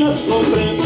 meninas comprando.